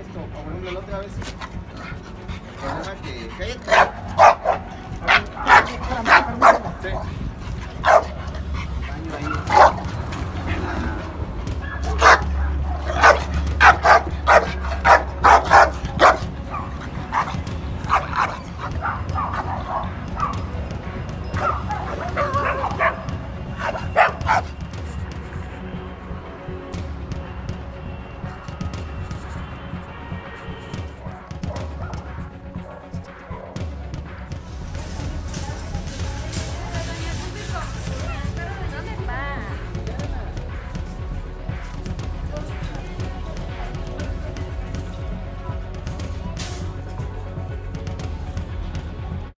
esto, por ejemplo, la otra vez. El problema que. Cállate.